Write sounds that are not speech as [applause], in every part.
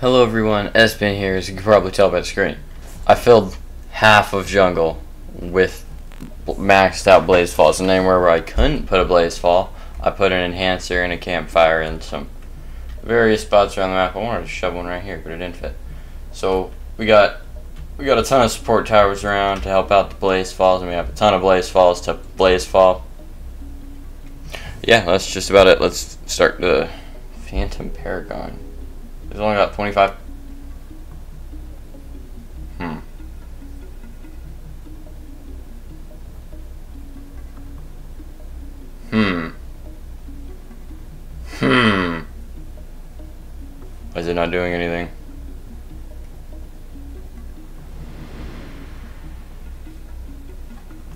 Hello everyone, Espen here, as you can probably tell by the screen. I filled half of jungle with maxed out blaze falls, and anywhere where I couldn't put a blaze fall, I put an enhancer and a campfire and some various spots around the map. I wanted to shove one right here, but it didn't fit. So we got we got a ton of support towers around to help out the blaze falls, and we have a ton of blaze falls to blaze fall. Yeah, that's just about it. Let's start the Phantom Paragon. It's only got 25. Hmm. Hmm. Hmm. Is it not doing anything?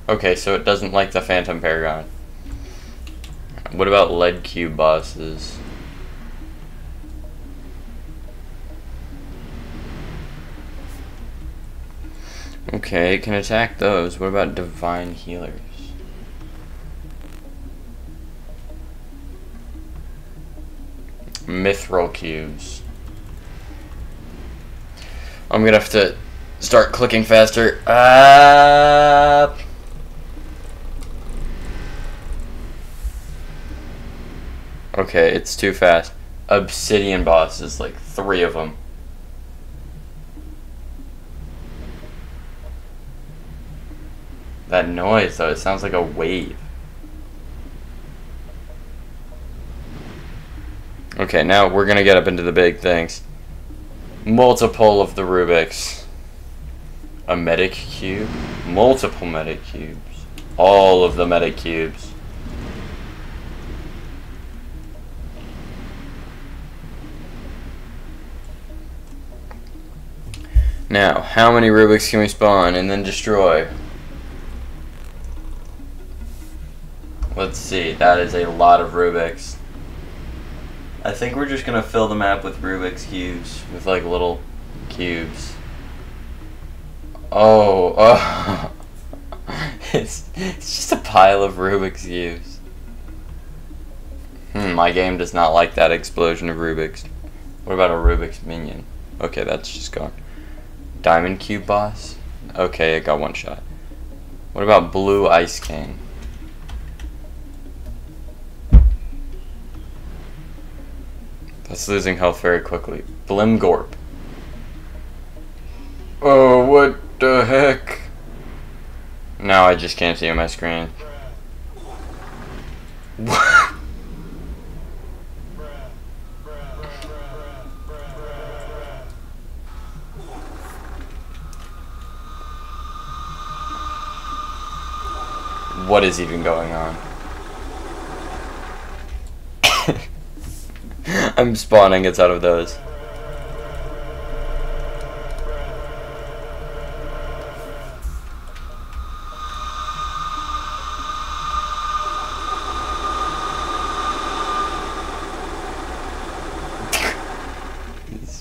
Okay, so it doesn't like the Phantom Paragon. What about lead cube bosses? Okay, it can attack those. What about divine healers? Mithril cubes. I'm gonna have to start clicking faster. Up. Okay, it's too fast. Obsidian bosses, like three of them. That noise, though, it sounds like a wave. Okay, now we're gonna get up into the big things. Multiple of the Rubik's. A medic cube. Multiple medic cubes. All of the medic cubes. Now, how many Rubik's can we spawn and then destroy? Let's see, that is a lot of Rubik's. I think we're just gonna fill the map with Rubik's cubes, with like little cubes. Oh, oh. [laughs] it's, it's just a pile of Rubik's cubes. Hmm, my game does not like that explosion of Rubik's. What about a Rubik's minion? Okay, that's just gone. Diamond cube boss? Okay, it got one shot. What about blue ice king? That's losing health very quickly. Blimgorp. Oh, what the heck? Now I just can't see on my screen. What? What is even going on? [laughs] I'm spawning it's out of those.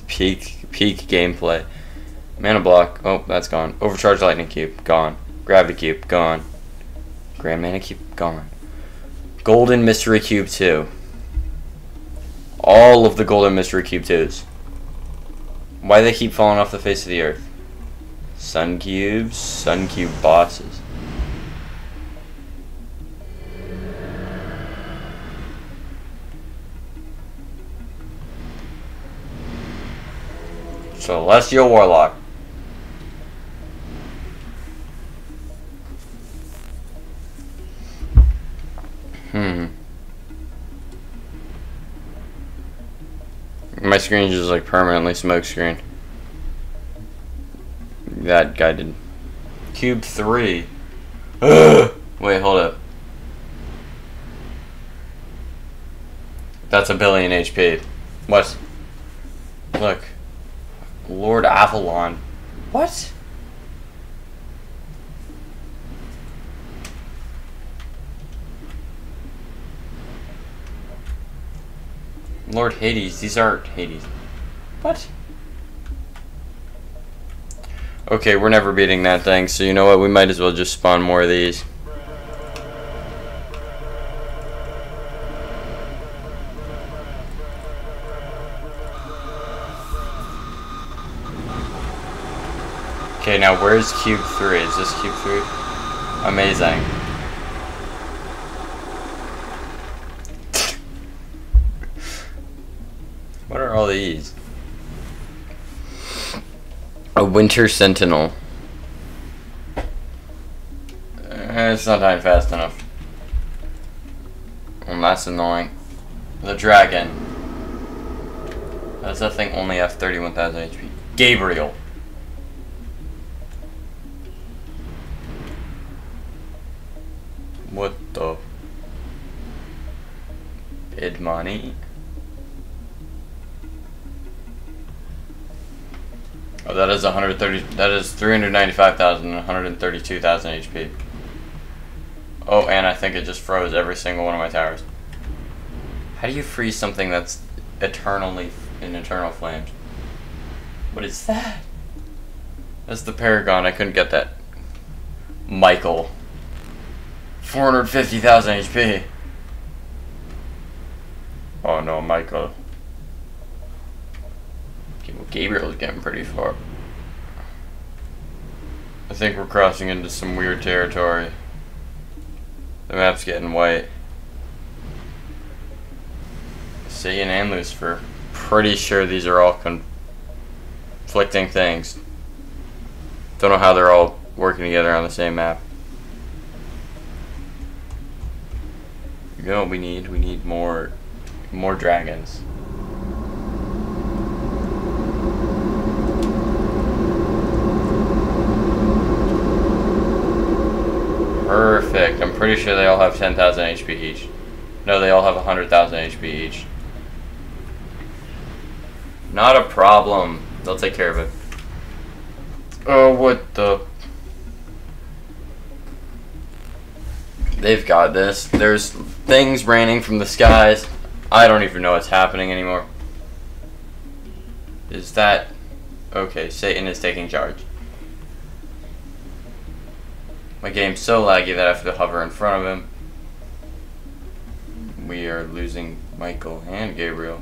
peak peak gameplay. Mana block. Oh, that's gone. Overcharged lightning cube. Gone. Gravity cube. Gone. Grand mana cube. Gone. Golden mystery cube 2 all of the golden mystery cube 2s. Why they keep falling off the face of the earth? Sun cubes, sun cube bosses. Celestial Warlock. Hmm. My screen is just like permanently smoke screen. That guy did. Cube 3. [gasps] Wait, hold up. That's a billion HP. What? Look. Lord Avalon. What? Lord Hades. These aren't Hades. What? Okay, we're never beating that thing, so you know what? We might as well just spawn more of these. Okay, now where's cube 3? Is this cube 3? Amazing. Winter sentinel. Eh, it's not dying fast enough. And that's annoying. The dragon. Does that thing only have 31,000 HP? Gabriel. What the? Id money? Oh, that is 130. That is 395,000, 132,000 HP. Oh, and I think it just froze every single one of my towers. How do you freeze something that's eternally in eternal flames? What is that? That's the Paragon. I couldn't get that. Michael. 450,000 HP. Oh no, Michael. Gabriel's getting pretty far. I think we're crossing into some weird territory. The map's getting white. Satan and Lucifer. Pretty sure these are all conflicting things. Don't know how they're all working together on the same map. You know what we need? We need more more dragons. Perfect. I'm pretty sure they all have 10,000 HP each. No, they all have 100,000 HP each. Not a problem. They'll take care of it. Oh, what the... They've got this. There's things raining from the skies. I don't even know what's happening anymore. Is that... Okay, Satan is taking charge. My game's so laggy that I have to hover in front of him. We are losing Michael and Gabriel.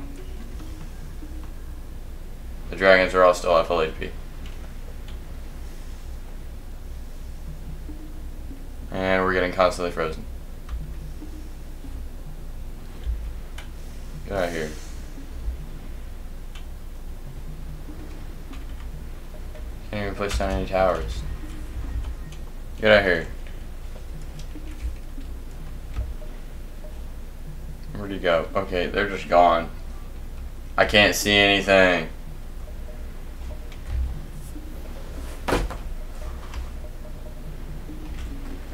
The dragons are all still at full HP. And we're getting constantly frozen. Get out of here. Can't even place down any towers. Get out here. Where'd he go? Okay, they're just gone. I can't see anything.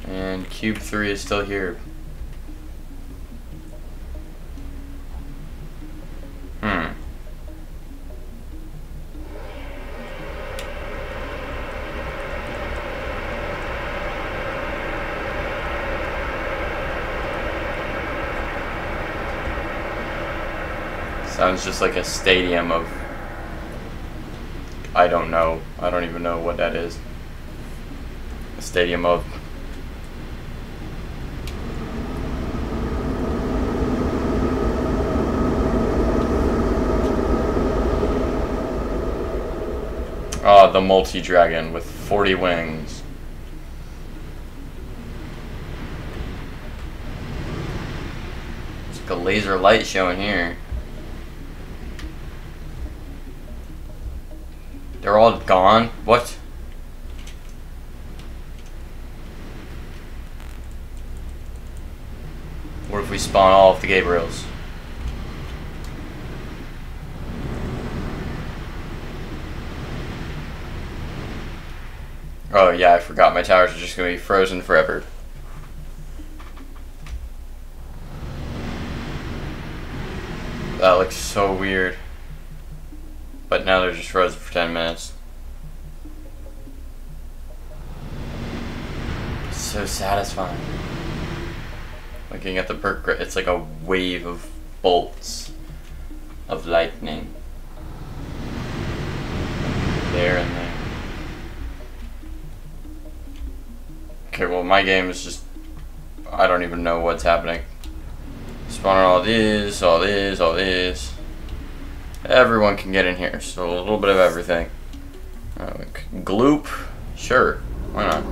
And cube 3 is still here. Sounds just like a stadium of... I don't know. I don't even know what that is. A stadium of... Ah, the multi-dragon with 40 wings. It's like a laser light showing here. They're all gone? What? What if we spawn all of the Gabriels? Oh yeah, I forgot my towers are just gonna be frozen forever. That looks so weird. But now they're just frozen for 10 minutes. so satisfying. Looking at the perk, it's like a wave of bolts of lightning. There and there. Okay, well my game is just, I don't even know what's happening. Spawning all these, all these, all these. Everyone can get in here, so a little bit of everything. Uh, gloop, Sure, why not?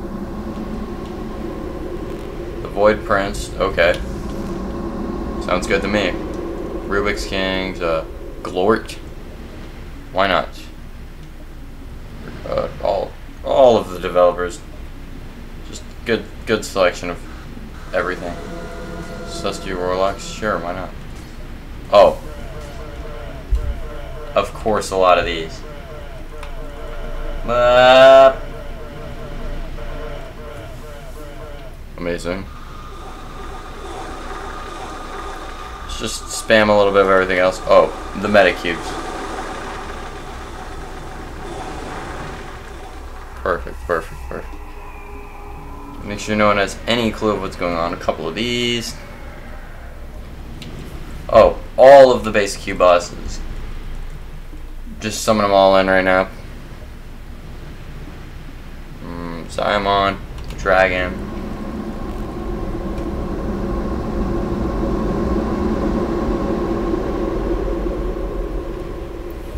The Void Prince, okay. Sounds good to me. Rubik's Kings, uh, Glort. Why not? Uh, all, all of the developers. Just good, good selection of everything. Celestial Warlocks, sure, why not? Oh. Of course, a lot of these. But amazing. Let's just spam a little bit of everything else. Oh, the meta cubes. Perfect, perfect, perfect. Make sure no one has any clue of what's going on. A couple of these. Oh, all of the basic cube bosses. Just summon them all in right now. Mm, Simon, Dragon.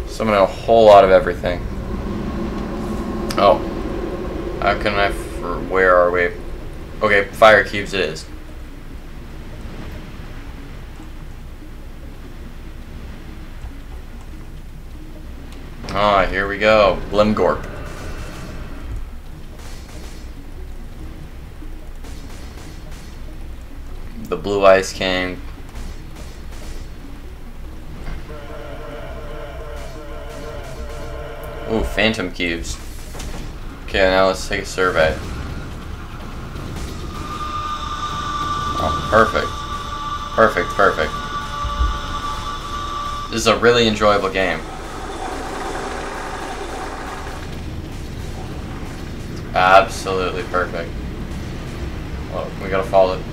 Summon a whole lot of everything. Oh. How can I... Where are we? Okay, fire cubes it is. Ah, here we go. Blimgorp. The Blue Ice came. Ooh, Phantom Cubes. Okay, now let's take a survey. Oh, perfect. Perfect, perfect. This is a really enjoyable game. Absolutely perfect. Well, we gotta follow it.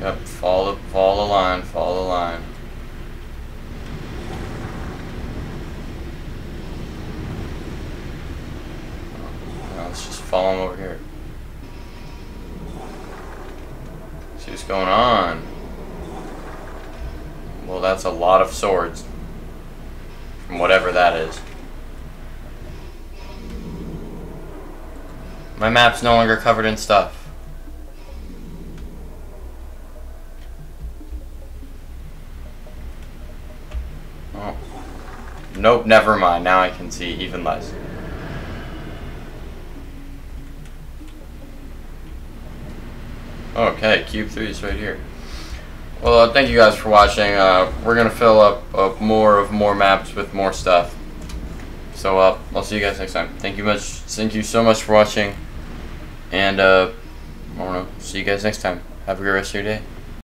Yep, follow, follow the line, follow the line. Now let's just follow him over here. See what's going on. Well, that's a lot of swords. From whatever that is. My map's no longer covered in stuff. Oh. Nope, never mind. Now I can see even less. Okay, Cube 3 is right here. Well, uh, thank you guys for watching. Uh, we're going to fill up more of more maps with more stuff. So, uh, I'll see you guys next time. Thank you much. Thank you so much for watching. And, uh, I don't know. See you guys next time. Have a great rest of your day.